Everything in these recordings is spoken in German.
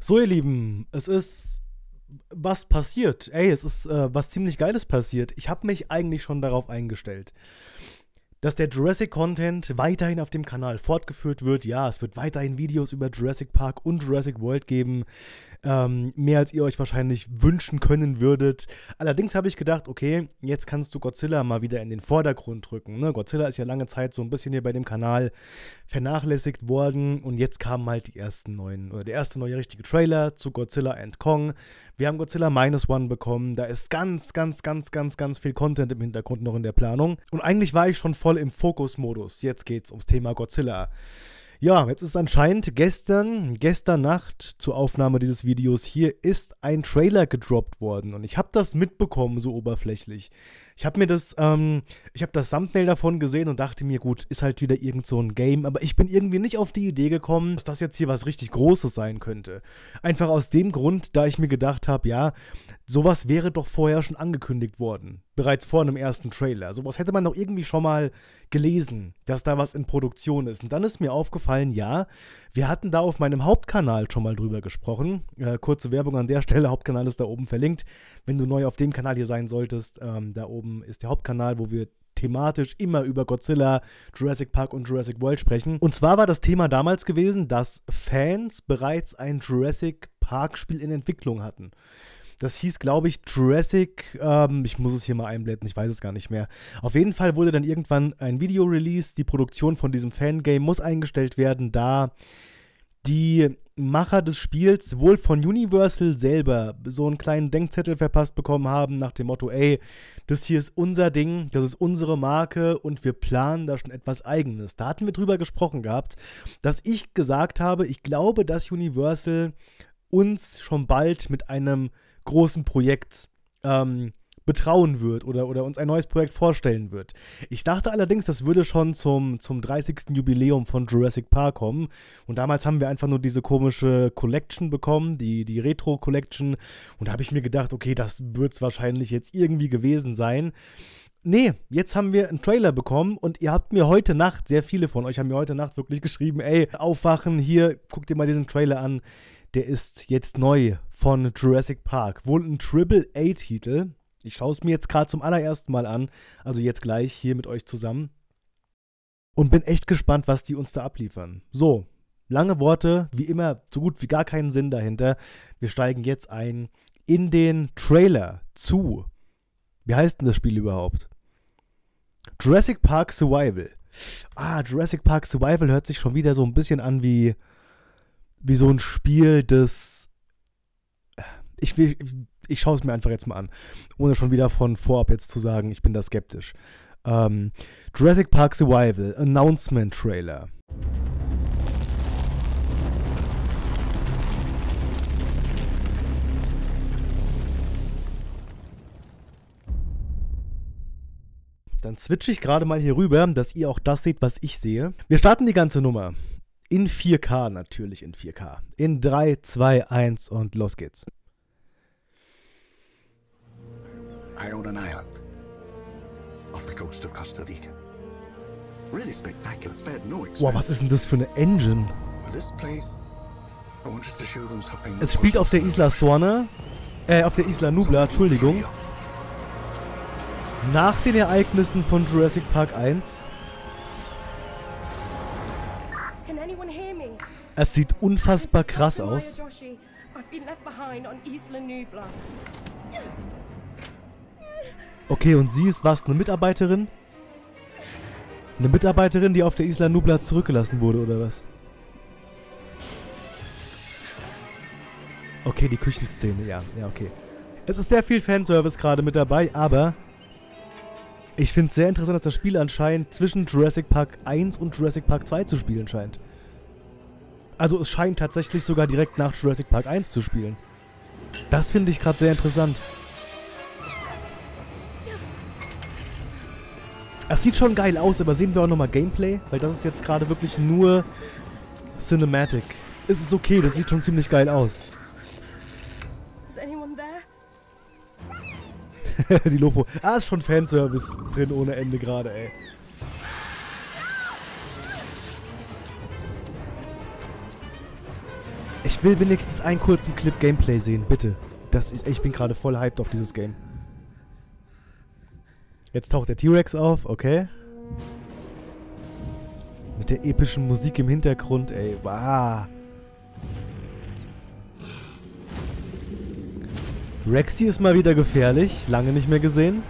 So, ihr Lieben, es ist was passiert. Ey, es ist äh, was ziemlich Geiles passiert. Ich habe mich eigentlich schon darauf eingestellt, dass der Jurassic-Content weiterhin auf dem Kanal fortgeführt wird. Ja, es wird weiterhin Videos über Jurassic Park und Jurassic World geben. Ähm, mehr als ihr euch wahrscheinlich wünschen können würdet. Allerdings habe ich gedacht, okay, jetzt kannst du Godzilla mal wieder in den Vordergrund rücken. Ne? Godzilla ist ja lange Zeit so ein bisschen hier bei dem Kanal vernachlässigt worden und jetzt kamen halt die ersten neuen, oder der erste neue richtige Trailer zu Godzilla and Kong. Wir haben Godzilla Minus One bekommen. Da ist ganz, ganz, ganz, ganz, ganz viel Content im Hintergrund noch in der Planung. Und eigentlich war ich schon voll im Fokusmodus. Jetzt geht's ums Thema Godzilla. Ja, jetzt ist anscheinend gestern, gestern Nacht zur Aufnahme dieses Videos hier, ist ein Trailer gedroppt worden. Und ich habe das mitbekommen, so oberflächlich. Ich habe mir das, ähm, ich habe das Thumbnail davon gesehen und dachte mir, gut, ist halt wieder irgend so ein Game, aber ich bin irgendwie nicht auf die Idee gekommen, dass das jetzt hier was richtig Großes sein könnte. Einfach aus dem Grund, da ich mir gedacht habe, ja, sowas wäre doch vorher schon angekündigt worden. Bereits vor einem ersten Trailer. Sowas hätte man doch irgendwie schon mal gelesen, dass da was in Produktion ist. Und dann ist mir aufgefallen, ja, wir hatten da auf meinem Hauptkanal schon mal drüber gesprochen. Äh, kurze Werbung an der Stelle, Hauptkanal ist da oben verlinkt. Wenn du neu auf dem Kanal hier sein solltest, ähm, da oben oben ist der Hauptkanal, wo wir thematisch immer über Godzilla, Jurassic Park und Jurassic World sprechen. Und zwar war das Thema damals gewesen, dass Fans bereits ein Jurassic Park-Spiel in Entwicklung hatten. Das hieß, glaube ich, Jurassic, ähm, ich muss es hier mal einblenden, ich weiß es gar nicht mehr. Auf jeden Fall wurde dann irgendwann ein Video released, die Produktion von diesem Fangame muss eingestellt werden, da die Macher des Spiels wohl von Universal selber so einen kleinen Denkzettel verpasst bekommen haben nach dem Motto, ey, das hier ist unser Ding, das ist unsere Marke und wir planen da schon etwas eigenes. Da hatten wir drüber gesprochen gehabt, dass ich gesagt habe, ich glaube, dass Universal uns schon bald mit einem großen Projekt ähm, betrauen wird oder, oder uns ein neues Projekt vorstellen wird. Ich dachte allerdings, das würde schon zum, zum 30. Jubiläum von Jurassic Park kommen. Und damals haben wir einfach nur diese komische Collection bekommen, die, die Retro-Collection. Und da habe ich mir gedacht, okay, das wird es wahrscheinlich jetzt irgendwie gewesen sein. Nee, jetzt haben wir einen Trailer bekommen und ihr habt mir heute Nacht, sehr viele von euch haben mir heute Nacht wirklich geschrieben, ey, aufwachen, hier, guck dir mal diesen Trailer an. Der ist jetzt neu von Jurassic Park. Wohl ein Triple-A-Titel. Ich schaue es mir jetzt gerade zum allerersten Mal an, also jetzt gleich hier mit euch zusammen. Und bin echt gespannt, was die uns da abliefern. So, lange Worte, wie immer, so gut wie gar keinen Sinn dahinter. Wir steigen jetzt ein in den Trailer zu. Wie heißt denn das Spiel überhaupt? Jurassic Park Survival. Ah, Jurassic Park Survival hört sich schon wieder so ein bisschen an wie, wie so ein Spiel, das. Ich will ich schaue es mir einfach jetzt mal an, ohne schon wieder von vorab jetzt zu sagen, ich bin da skeptisch. Ähm, Jurassic Park Survival, Announcement Trailer. Dann switche ich gerade mal hier rüber, dass ihr auch das seht, was ich sehe. Wir starten die ganze Nummer. In 4K natürlich, in 4K. In 3, 2, 1 und los geht's. I own an island off the coast of Costa Rica. Really spectacular, spared no expense. Wow, was ist denn das für eine Engine? Es spielt auf der Isla Suana, äh, auf der Isla Nubla, Entschuldigung. Nach den Ereignissen von Jurassic Park 1. Es sieht unfassbar krass aus. Okay, und sie ist was? Eine Mitarbeiterin? Eine Mitarbeiterin, die auf der Isla Nubla zurückgelassen wurde, oder was? Okay, die Küchenszene, ja. Ja, okay. Es ist sehr viel Fanservice gerade mit dabei, aber ich finde es sehr interessant, dass das Spiel anscheinend zwischen Jurassic Park 1 und Jurassic Park 2 zu spielen scheint. Also es scheint tatsächlich sogar direkt nach Jurassic Park 1 zu spielen. Das finde ich gerade sehr interessant. Es sieht schon geil aus, aber sehen wir auch nochmal Gameplay? Weil das ist jetzt gerade wirklich nur Cinematic. Es ist okay, das sieht schon ziemlich geil aus. Die Lofo. Ah, ist schon Fanservice drin ohne Ende gerade, ey. Ich will wenigstens einen kurzen Clip Gameplay sehen, bitte. Das ist, ich bin gerade voll hyped auf dieses Game. Jetzt taucht der T-Rex auf, okay. Mit der epischen Musik im Hintergrund, ey. Wow. Rexy ist mal wieder gefährlich. Lange nicht mehr gesehen.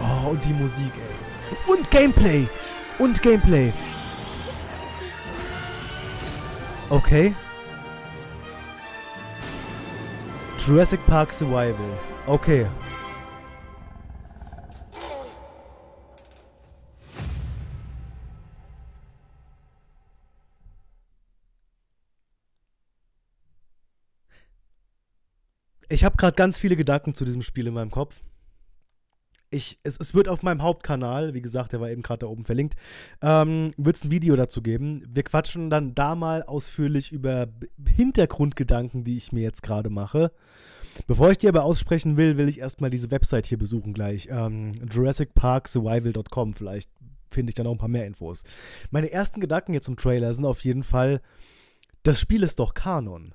Oh, und die Musik, ey. Und Gameplay. Und Gameplay. Okay. Jurassic Park Survival. Okay. Ich habe gerade ganz viele Gedanken zu diesem Spiel in meinem Kopf. Ich, es, es wird auf meinem Hauptkanal, wie gesagt, der war eben gerade da oben verlinkt, ähm, wird es ein Video dazu geben. Wir quatschen dann da mal ausführlich über Hintergrundgedanken, die ich mir jetzt gerade mache. Bevor ich die aber aussprechen will, will ich erstmal diese Website hier besuchen gleich. Ähm, JurassicParkSurvival.com. Vielleicht finde ich da noch ein paar mehr Infos. Meine ersten Gedanken jetzt zum Trailer sind auf jeden Fall, das Spiel ist doch Kanon.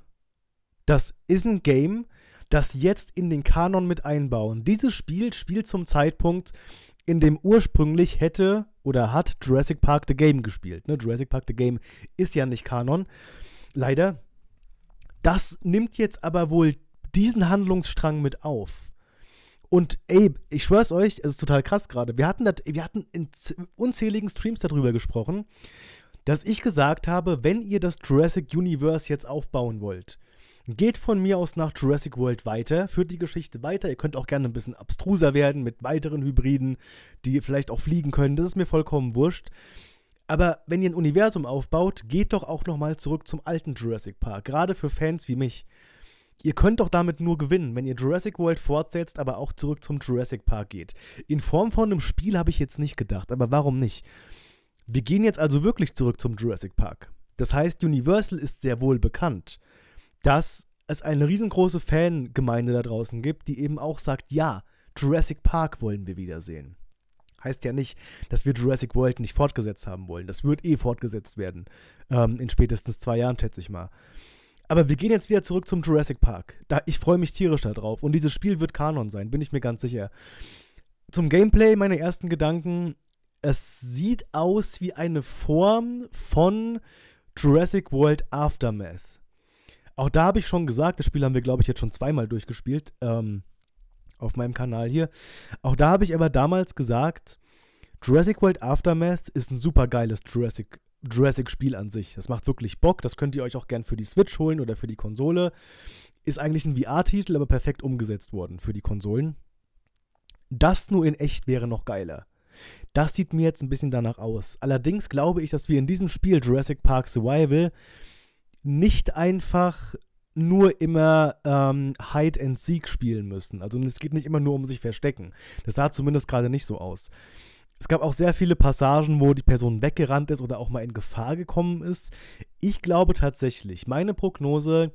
Das ist ein Game, das jetzt in den Kanon mit einbauen. Dieses Spiel spielt zum Zeitpunkt, in dem ursprünglich hätte oder hat Jurassic Park The Game gespielt. Ne? Jurassic Park The Game ist ja nicht Kanon. Leider. Das nimmt jetzt aber wohl diesen Handlungsstrang mit auf. Und ey, ich schwör's euch, es ist total krass gerade. Wir hatten, dat, wir hatten in unzähligen Streams darüber gesprochen, dass ich gesagt habe, wenn ihr das Jurassic Universe jetzt aufbauen wollt, Geht von mir aus nach Jurassic World weiter, führt die Geschichte weiter. Ihr könnt auch gerne ein bisschen abstruser werden mit weiteren Hybriden, die vielleicht auch fliegen können. Das ist mir vollkommen wurscht. Aber wenn ihr ein Universum aufbaut, geht doch auch nochmal zurück zum alten Jurassic Park. Gerade für Fans wie mich. Ihr könnt doch damit nur gewinnen, wenn ihr Jurassic World fortsetzt, aber auch zurück zum Jurassic Park geht. In Form von einem Spiel habe ich jetzt nicht gedacht, aber warum nicht? Wir gehen jetzt also wirklich zurück zum Jurassic Park. Das heißt, Universal ist sehr wohl bekannt dass es eine riesengroße Fangemeinde da draußen gibt, die eben auch sagt, ja, Jurassic Park wollen wir wiedersehen. Heißt ja nicht, dass wir Jurassic World nicht fortgesetzt haben wollen. Das wird eh fortgesetzt werden. Ähm, in spätestens zwei Jahren, schätze ich mal. Aber wir gehen jetzt wieder zurück zum Jurassic Park. Da, ich freue mich tierisch darauf. Und dieses Spiel wird Kanon sein, bin ich mir ganz sicher. Zum Gameplay, meine ersten Gedanken. Es sieht aus wie eine Form von Jurassic World Aftermath. Auch da habe ich schon gesagt, das Spiel haben wir, glaube ich, jetzt schon zweimal durchgespielt ähm, auf meinem Kanal hier. Auch da habe ich aber damals gesagt, Jurassic World Aftermath ist ein super geiles Jurassic, Jurassic-Spiel an sich. Das macht wirklich Bock. Das könnt ihr euch auch gern für die Switch holen oder für die Konsole. Ist eigentlich ein VR-Titel, aber perfekt umgesetzt worden für die Konsolen. Das nur in echt wäre noch geiler. Das sieht mir jetzt ein bisschen danach aus. Allerdings glaube ich, dass wir in diesem Spiel Jurassic Park Survival nicht einfach nur immer ähm, Hide and Seek spielen müssen. Also es geht nicht immer nur um sich verstecken. Das sah zumindest gerade nicht so aus. Es gab auch sehr viele Passagen, wo die Person weggerannt ist oder auch mal in Gefahr gekommen ist. Ich glaube tatsächlich, meine Prognose,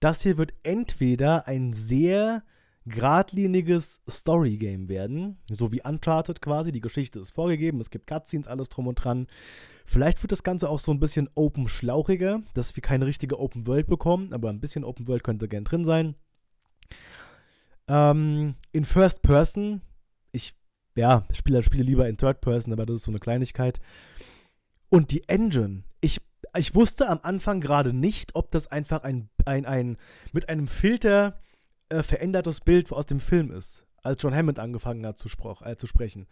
das hier wird entweder ein sehr geradliniges Story-Game werden, so wie Uncharted quasi. Die Geschichte ist vorgegeben, es gibt Cutscenes, alles drum und dran. Vielleicht wird das Ganze auch so ein bisschen open-schlauchiger, dass wir keine richtige Open World bekommen, aber ein bisschen Open World könnte gern drin sein. Ähm, in First Person, ich, ja, spiele Spiele lieber in Third Person, aber das ist so eine Kleinigkeit. Und die Engine, ich, ich wusste am Anfang gerade nicht, ob das einfach ein, ein, ein mit einem Filter äh, verändertes Bild aus dem Film ist, als John Hammond angefangen hat zu, äh, zu sprechen.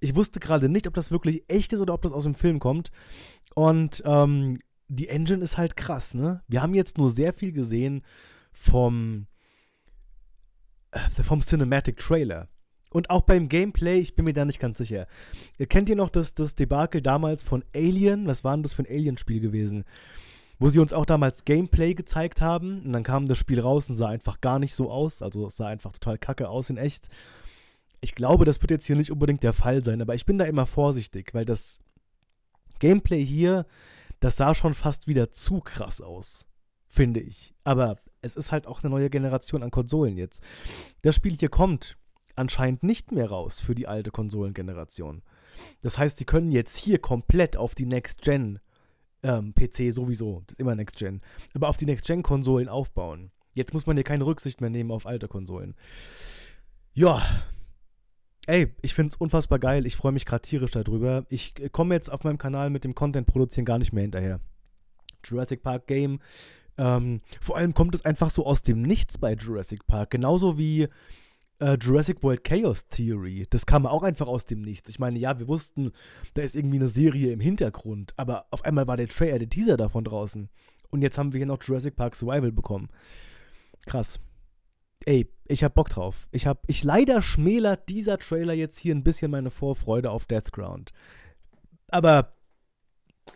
Ich wusste gerade nicht, ob das wirklich echt ist oder ob das aus dem Film kommt. Und ähm, die Engine ist halt krass, ne? Wir haben jetzt nur sehr viel gesehen vom, äh, vom Cinematic Trailer. Und auch beim Gameplay, ich bin mir da nicht ganz sicher. Ihr kennt ihr noch das, das Debakel damals von Alien? Was war denn das für ein Alien-Spiel gewesen? Wo sie uns auch damals Gameplay gezeigt haben. Und dann kam das Spiel raus und sah einfach gar nicht so aus. Also es sah einfach total kacke aus in echt. Ich glaube, das wird jetzt hier nicht unbedingt der Fall sein, aber ich bin da immer vorsichtig, weil das Gameplay hier, das sah schon fast wieder zu krass aus, finde ich. Aber es ist halt auch eine neue Generation an Konsolen jetzt. Das Spiel hier kommt anscheinend nicht mehr raus für die alte Konsolengeneration. Das heißt, die können jetzt hier komplett auf die Next Gen Ähm, PC sowieso, das ist immer Next Gen. Aber auf die Next Gen-Konsolen aufbauen. Jetzt muss man hier keine Rücksicht mehr nehmen auf alte Konsolen. Ja. Ey, ich finde es unfassbar geil. Ich freue mich gerade tierisch darüber. Ich äh, komme jetzt auf meinem Kanal mit dem Content produzieren gar nicht mehr hinterher. Jurassic Park Game. Ähm, vor allem kommt es einfach so aus dem Nichts bei Jurassic Park. Genauso wie äh, Jurassic World Chaos Theory. Das kam auch einfach aus dem Nichts. Ich meine, ja, wir wussten, da ist irgendwie eine Serie im Hintergrund, aber auf einmal war der Trailer, der Teaser davon draußen. Und jetzt haben wir hier noch Jurassic Park Survival bekommen. Krass. Ey, ich hab Bock drauf. Ich hab, ich leider schmälert dieser Trailer jetzt hier ein bisschen meine Vorfreude auf Deathground. Aber,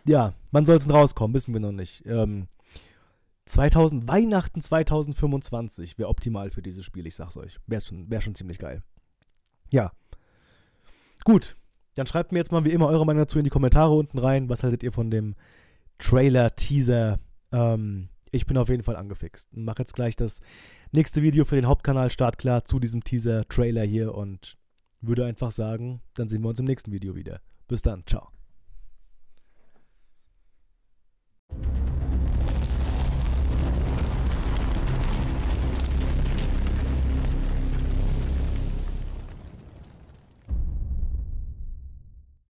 ja, wann soll es denn rauskommen? Wissen wir noch nicht. Ähm, 2000, Weihnachten 2025 wäre optimal für dieses Spiel, ich sag's euch. Wäre schon, wär schon ziemlich geil. Ja. Gut. Dann schreibt mir jetzt mal wie immer eure Meinung dazu in die Kommentare unten rein. Was haltet ihr von dem Trailer, Teaser? Ähm, ich bin auf jeden Fall angefixt. Und mache jetzt gleich das nächste Video für den Hauptkanal startklar zu diesem Teaser, Trailer hier und würde einfach sagen, dann sehen wir uns im nächsten Video wieder. Bis dann, ciao.